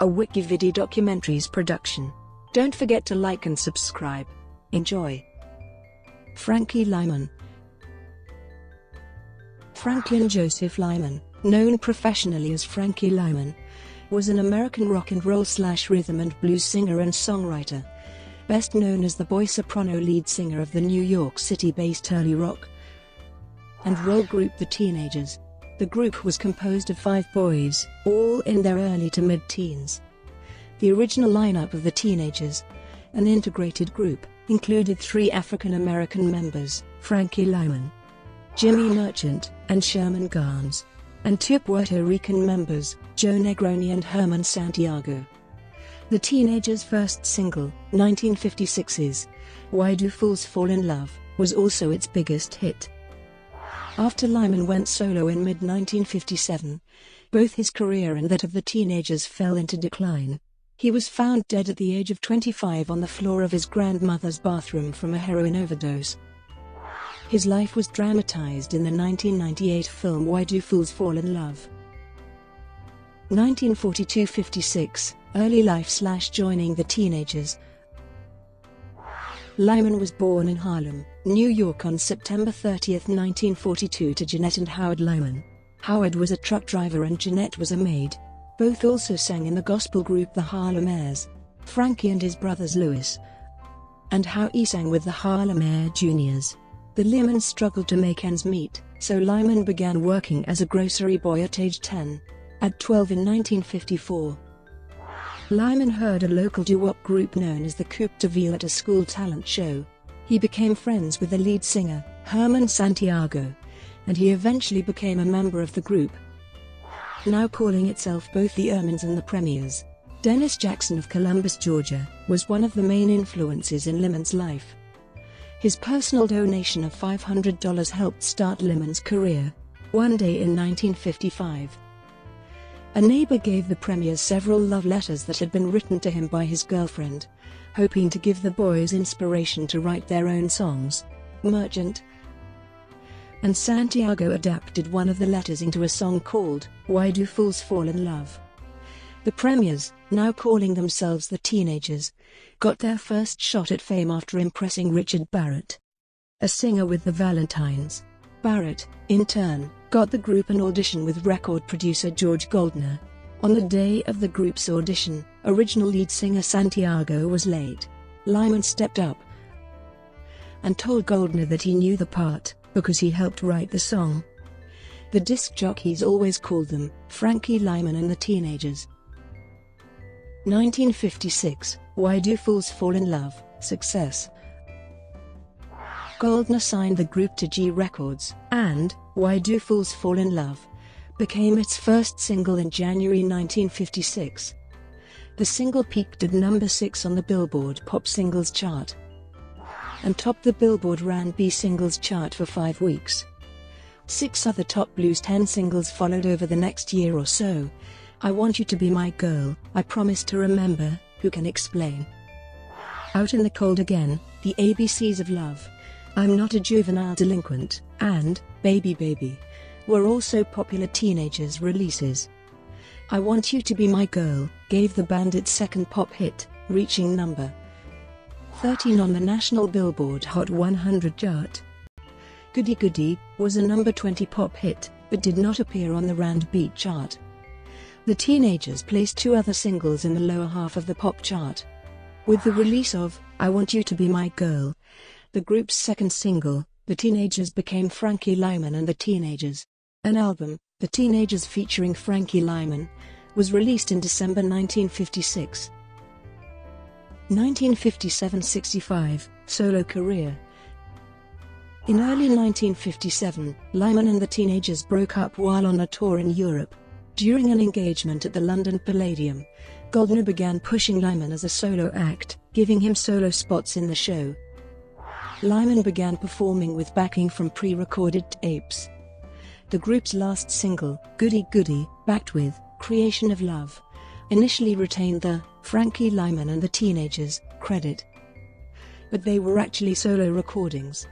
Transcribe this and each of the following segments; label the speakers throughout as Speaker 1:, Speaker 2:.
Speaker 1: a Wikividi documentaries production. Don't forget to like and subscribe. Enjoy. Frankie Lymon Franklin Joseph Lymon, known professionally as Frankie Lymon, was an American rock and roll slash rhythm and blues singer and songwriter. Best known as the boy soprano lead singer of the New York City-based early rock and roll group The Teenagers. The group was composed of five boys, all in their early to mid-teens. The original lineup of The Teenagers, an integrated group, included three African-American members, Frankie Lymon, Jimmy Merchant, and Sherman Garnes, and two Puerto Rican members, Joe Negroni and Herman Santiago. The Teenagers' first single, 1956's Why Do Fools Fall in Love, was also its biggest hit. After Lymon went solo in mid-1957, both his career and that of the Teenagers fell into decline. He was found dead at the age of 25 on the floor of his grandmother's bathroom from a heroin overdose. His life was dramatized in the 1998 film Why Do Fools Fall in Love? 1942-56, early life slash joining the teenagers. Lymon was born in Harlem, New York on September 30, 1942 to Jeanette and Howard Lymon. Howard was a truck driver and Jeanette was a maid. Both also sang in the gospel group the Harlemaires. Frankie and his brothers Louis and Howie sang with the Harlemaire Juniors. The Lymons struggled to make ends meet, so Lymon began working as a grocery boy at age 10. At 12 in 1954, Lymon heard a local doo-wop group known as the Coupe de Ville at a school talent show. He became friends with the lead singer, Herman Santiago, and he eventually became a member of the group, now calling itself both the Ermines and the Premiers. Dennis Jackson of Columbus, Georgia, was one of the main influences in Lymon's life. His personal donation of $500 helped start Lymon's career. One day in 1955, a neighbor gave the Premiers several love letters that had been written to him by his girlfriend, hoping to give the boys inspiration to write their own songs. Merchant and Santiago adapted one of the letters into a song called Why Do Fools Fall in Love? The Premiers, now calling themselves the Teenagers, got their first shot at fame after impressing Richard Barrett, a singer with the Valentines. Barrett, in turn, got the group an audition with record producer George Goldner. On the day of the group's audition, original lead singer Santiago was late. Lymon stepped up and told Goldner that he knew the part, because he helped write the song. The disc jockeys always called them Frankie Lymon and the Teenagers. 1956, Why Do Fools Fall in Love? Success. Goldner signed the group to Gee Records, and Why Do Fools Fall in Love became its first single in January 1956. The single peaked at number 6 on the Billboard Pop Singles chart and topped the Billboard R&B Singles chart for five weeks. Six other top blues 10 singles followed over the next year or so. I Want You to Be My Girl, I Promise to Remember, Who Can Explain? Out in the Cold Again, The ABCs of Love, I'm Not a Juvenile Delinquent, and Baby Baby were also popular teenagers' releases. I Want You to Be My Girl gave the band its second pop hit, reaching number 13 on the national Billboard Hot 100 chart. Goody Goody was a number 20 pop hit, but did not appear on the R&B chart. The Teenagers placed two other singles in the lower half of the pop chart. With the release of I Want You to Be My Girl, the group's second single, the teenagers became Frankie Lymon and the Teenagers. An album, The Teenagers featuring Frankie Lymon, was released in December 1956. 1957–65, solo career In early 1957, Lymon and the Teenagers broke up while on a tour in Europe. During an engagement at the London Palladium, Goldner began pushing Lymon as a solo act, giving him solo spots in the show. Lymon began performing with backing from pre-recorded tapes. The group's last single, Goody Goody, backed with Creation of Love, initially retained the Frankie Lymon and the Teenagers credit. But they were actually solo recordings.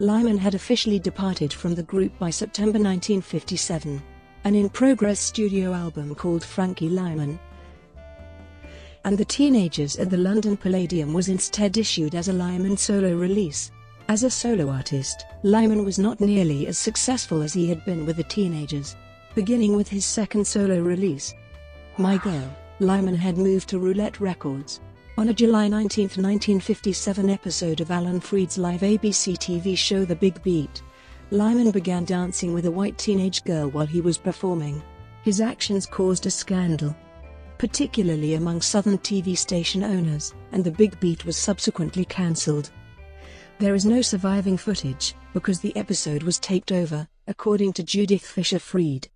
Speaker 1: Lymon had officially departed from the group by September 1957. An in-progress studio album called Frankie Lymon and The Teenagers at the London Palladium was instead issued as a Lymon solo release. As a solo artist, Lymon was not nearly as successful as he had been with The Teenagers. Beginning with his second solo release, My Girl, Lymon had moved to Roulette Records. On a July 19, 1957 episode of Alan Freed's live ABC TV show The Big Beat, Lymon began dancing with a white teenage girl while he was performing. His actions caused a scandal, particularly among Southern TV station owners, and The Big Beat was subsequently cancelled. There is no surviving footage, because the episode was taped over, according to Judith Fisher Freed.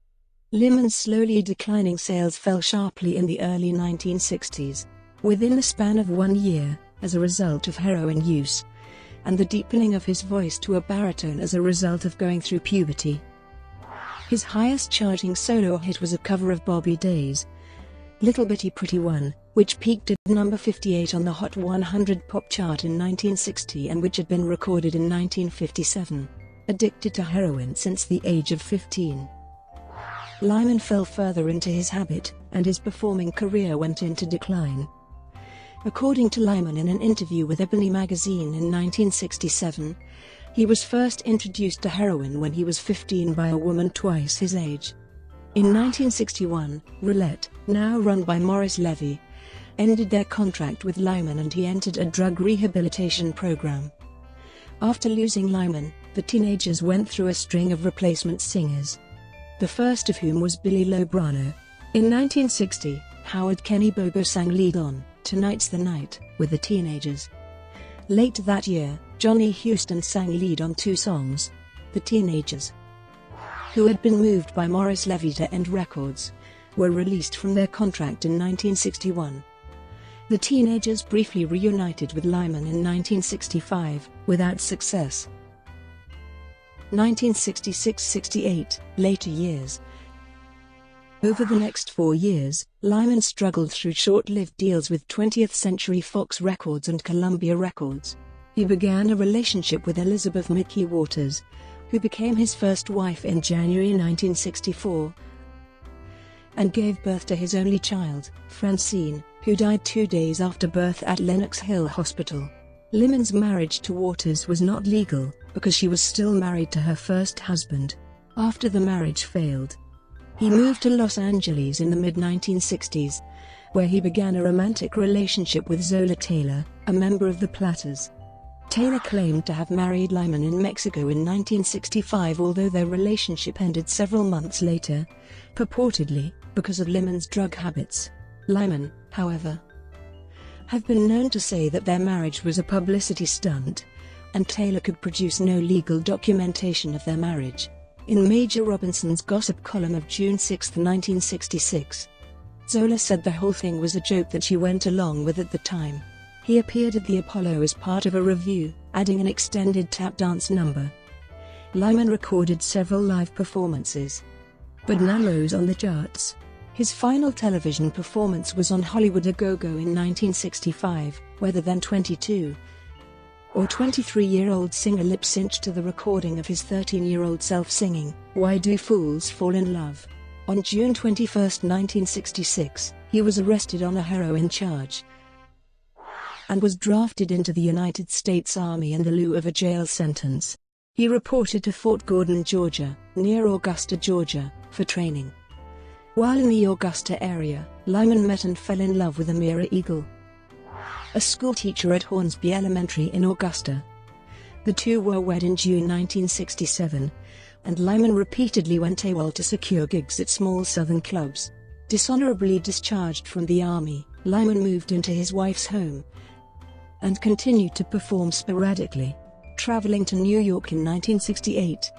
Speaker 1: Lymon's slowly declining sales fell sharply in the early 1960s. Within the span of one year, as a result of heroin use, and the deepening of his voice to a baritone as a result of going through puberty. His highest charting solo hit was a cover of Bobby Day's Little Bitty Pretty One, which peaked at number 58 on the Hot 100 pop chart in 1960 and which had been recorded in 1957. Addicted to heroin since the age of 15. Lymon fell further into his habit, and his performing career went into decline. According to Lymon in an interview with Ebony magazine in 1967, he was first introduced to heroin when he was 15 by a woman twice his age. In 1961, Roulette, now run by Morris Levy, ended their contract with Lymon and he entered a drug rehabilitation program. After losing Lymon, the teenagers went through a string of replacement singers. The first of whom was Billy Lobrano. In 1960, Howard Kenny Bogo sang lead on Tonight's the Night, with the teenagers. Late that year, Johnny Houston sang lead on two songs. The teenagers, who had been moved by Morris Levy to End Records, were released from their contract in 1961. The teenagers briefly reunited with Lymon in 1965, without success. 1966–68, later years, over the next four years, Lymon struggled through short-lived deals with 20th Century Fox Records and Columbia Records. He began a relationship with Elizabeth Mickey Waters, who became his first wife in January 1964, and gave birth to his only child, Francine, who died two days after birth at Lenox Hill Hospital. Lymon's marriage to Waters was not legal, because she was still married to her first husband. After the marriage failed, he moved to Los Angeles in the mid-1960s, where he began a romantic relationship with Zola Taylor, a member of the Platters. Taylor claimed to have married Lymon in Mexico in 1965 although their relationship ended several months later, purportedly, because of Lymon's drug habits. Lymon, however, have been known to say that their marriage was a publicity stunt, and Taylor could produce no legal documentation of their marriage in Major Robinson's gossip column of June 6, 1966. Zola said the whole thing was a joke that she went along with at the time. He appeared at the Apollo as part of a revue, adding an extended tap dance number. Lymon recorded several live performances, but none rose on the charts. His final television performance was on Hollywood A Go-Go in 1965, where the then 22, or 23-year-old singer lip-synced to the recording of his 13-year-old self singing, Why Do Fools Fall in Love? On June 21, 1966, he was arrested on a heroin charge and was drafted into the United States Army in the lieu of a jail sentence. He reported to Fort Gordon, Georgia, near Augusta, Georgia, for training. While in the Augusta area, Lymon met and fell in love with Emira Eagle, a schoolteacher at Hornsby Elementary in Augusta. The two were wed in June 1967, and Lymon repeatedly went AWOL to secure gigs at small southern clubs. Dishonorably discharged from the army, Lymon moved into his wife's home and continued to perform sporadically. Traveling to New York in 1968,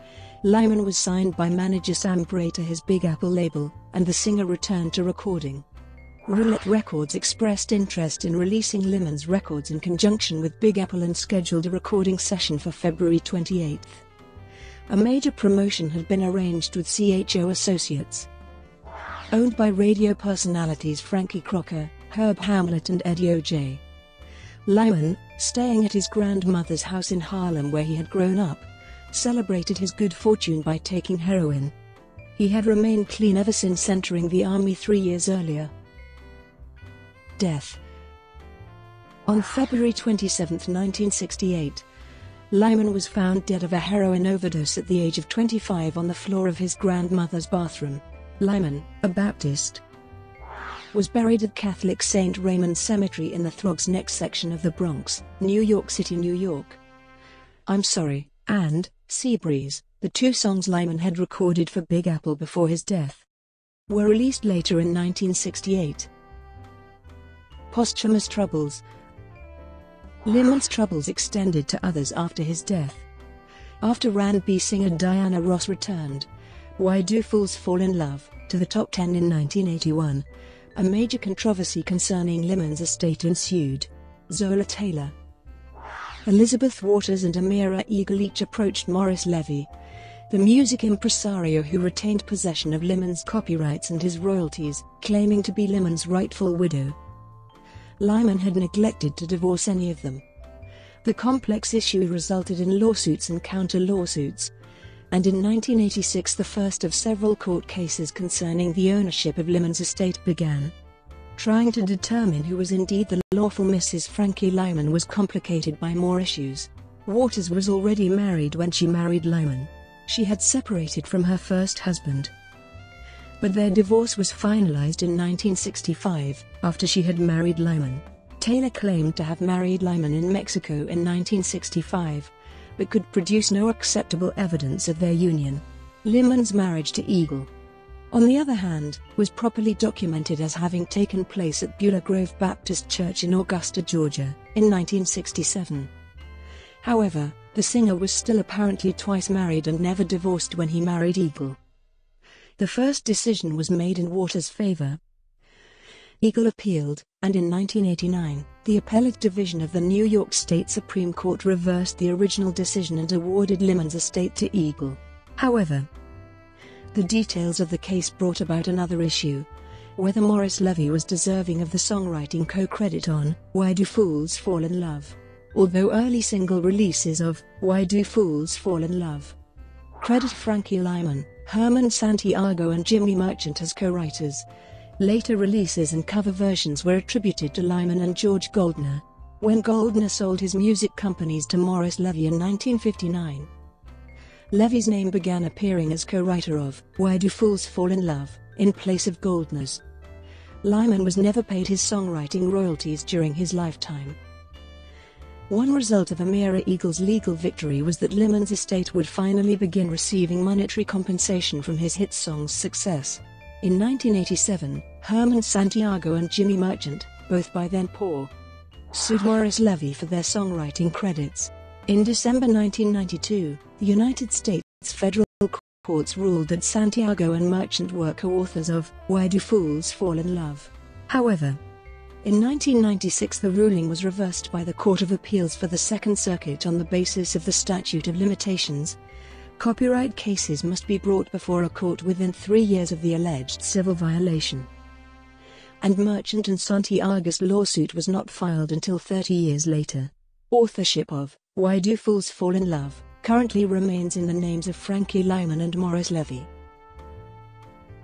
Speaker 1: Lymon was signed by manager Sam Bray to his Big Apple label, and the singer returned to recording. Roulette Records expressed interest in releasing Lymon's records in conjunction with Big Apple and scheduled a recording session for February 28. A major promotion had been arranged with CHO Associates, owned by radio personalities Frankie Crocker, Herb Hamlet and Eddie O'Jay Lymon, staying at his grandmother's house in Harlem where he had grown up, celebrated his good fortune by taking heroin. He had remained clean ever since entering the army three years earlier. Death On February 27, 1968, Lymon was found dead of a heroin overdose at the age of 25 on the floor of his grandmother's bathroom. Lymon, a Baptist, was buried at Catholic St. Raymond Cemetery in the Throgs Neck section of the Bronx, New York City, New York. I'm Sorry, and Sea Breeze, the two songs Lymon had recorded for Big Apple before his death, were released later in 1968. Posthumous Troubles Lymon's troubles extended to others after his death. After R&B singer Diana Ross returned, Why Do Fools Fall in Love, to the top 10 in 1981, a major controversy concerning Lymon's estate ensued. Zola Taylor, Elizabeth Waters and Emira Eagle each approached Morris Levy, the music impresario who retained possession of Lymon's copyrights and his royalties, claiming to be Lymon's rightful widow. Lymon had neglected to divorce any of them. The complex issue resulted in lawsuits and counter-lawsuits, and in 1986 the first of several court cases concerning the ownership of Lymon's estate began. Trying to determine who was indeed the lawful Mrs. Frankie Lymon was complicated by more issues. Waters was already married when she married Lymon. She had separated from her first husband. But their divorce was finalized in 1965, after she had married Lymon. Taylor claimed to have married Lymon in Mexico in 1965, but could produce no acceptable evidence of their union. Lymon's marriage to Eagle, on the other hand, was properly documented as having taken place at Beulah Grove Baptist Church in Augusta, Georgia, in 1967. However, the singer was still apparently twice married and never divorced when he married Eagle. The first decision was made in Waters' favor. Eagle appealed, and in 1989, the appellate division of the New York State Supreme Court reversed the original decision and awarded Lymon's estate to Eagle. However, the details of the case brought about another issue whether Morris Levy was deserving of the songwriting co-credit on Why Do Fools Fall in Love. Although early single releases of Why Do Fools Fall in Love credit Frankie Lymon, Herman Santiago and Jimmy Merchant as co-writers, later releases and cover versions were attributed to Lymon and George Goldner. When Goldner sold his music companies to Morris Levy in 1959, Levy's name began appearing as co-writer of Why Do Fools Fall in Love, in place of Goldner's. Lymon was never paid his songwriting royalties during his lifetime. One result of Emira Eagle's legal victory was that Lymon's estate would finally begin receiving monetary compensation from his hit song's success. In 1987, Herman Santiago and Jimmy Merchant, both by then poor, sued Morris Levy for their songwriting credits. In December 1992, the United States federal courts ruled that Santiago and Merchant were co-authors of Why Do Fools Fall in Love. However, in 1996 the ruling was reversed by the Court of Appeals for the Second Circuit on the basis of the statute of limitations. Copyright cases must be brought before a court within three years of the alleged civil violation. And Merchant and Santiago's lawsuit was not filed until 30 years later. Authorship of why Do Fools Fall in Love currently remains in the names of Frankie Lymon and Morris Levy.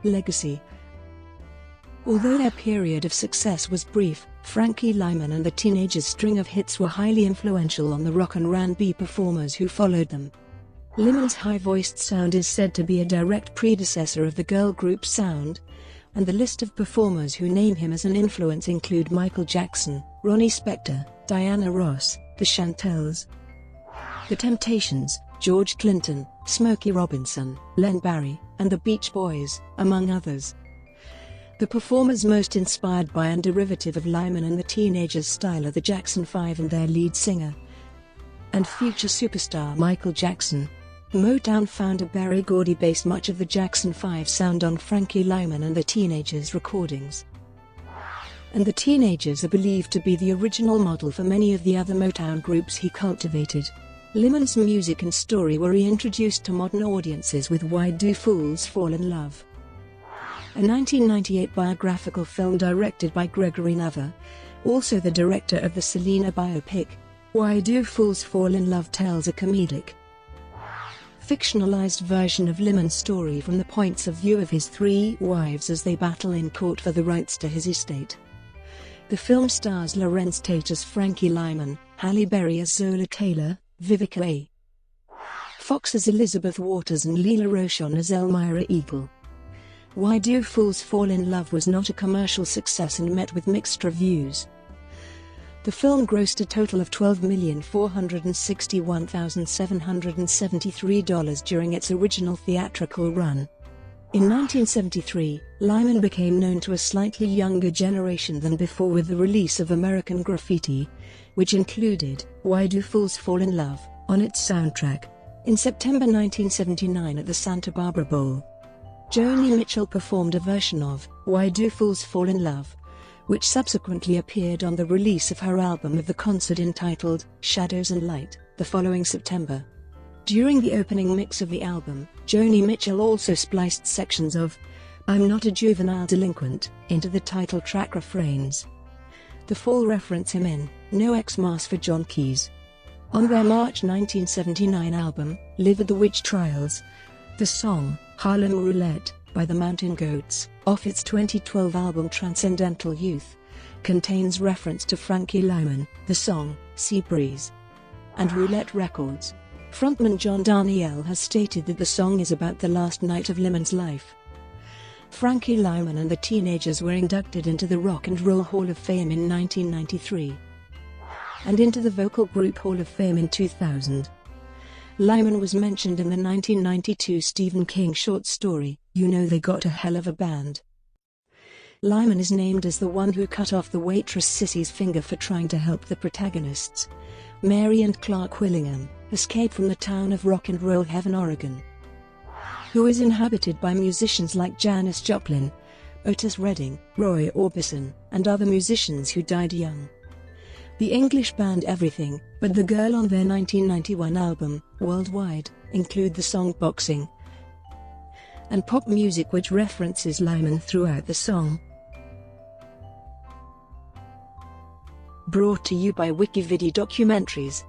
Speaker 1: Legacy Although their period of success was brief, Frankie Lymon and the Teenagers' string of hits were highly influential on the rock and R&B performers who followed them. Lymon's high-voiced sound is said to be a direct predecessor of the girl group sound, and the list of performers who name him as an influence include Michael Jackson, Ronnie Spector, Diana Ross, The Chantels, the Temptations, George Clinton, Smokey Robinson, Len Barry, and the Beach Boys, among others. The performers most inspired by and derivative of Lymon and the Teenagers' style are the Jackson 5 and their lead singer and future superstar Michael Jackson. Motown founder Berry Gordy based much of the Jackson 5 sound on Frankie Lymon and the Teenagers recordings. And the Teenagers are believed to be the original model for many of the other Motown groups he cultivated. Lymon's music and story were reintroduced to modern audiences with Why Do Fools Fall in Love? A 1998 biographical film directed by Gregory Nava, also the director of the Selena biopic. Why Do Fools Fall in Love tells a comedic, fictionalized version of Lymon's story from the points of view of his three wives as they battle in court for the rights to his estate. The film stars Larenz Tate as Frankie Lymon, Halle Berry as Zola Taylor, Vivica A. Fox as Elizabeth Waters and Lela Rochon as Elmira Eagle. Why Do Fools Fall in Love was not a commercial success and met with mixed reviews. The film grossed a total of $12,461,773 during its original theatrical run. In 1973, Lymon became known to a slightly younger generation than before with the release of American Graffiti, which included Why Do Fools Fall in Love on its soundtrack. In September 1979 at the Santa Barbara Bowl, Joni Mitchell performed a version of Why Do Fools Fall in Love, which subsequently appeared on the release of her album of the concert entitled Shadows and Light the following September. During the opening mix of the album, Joni Mitchell also spliced sections of I'm Not a Juvenile Delinquent into the title track refrains. The Fall reference him in No Xmas for John Quays. On their March 1979 album, Live at the Witch Trials, the song Harlem Roulette by the Mountain Goats, off its 2012 album Transcendental Youth, contains reference to Frankie Lymon, the song Sea Breeze, and Roulette Records. Frontman John Darnielle has stated that the song is about the last night of Lymon's life. Frankie Lymon and the Teenagers were inducted into the Rock and Roll Hall of Fame in 1993 and into the Vocal Group Hall of Fame in 2000. Lymon was mentioned in the 1992 Stephen King short story, You Know They Got a Hell of a Band. Lymon is named as the one who cut off the waitress Sissy's finger for trying to help the protagonists, Mary and Clark Willingham, escape from the town of Rock and Roll Heaven, Oregon, who is inhabited by musicians like Janis Joplin, Otis Redding, Roy Orbison, and other musicians who died young the English band Everything, but the Girl on their 1991 album, Worldwide, include the song Boxing and pop music which references Lymon throughout the song. Brought to you by Wikividi Documentaries.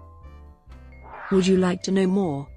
Speaker 1: Would you like to know more?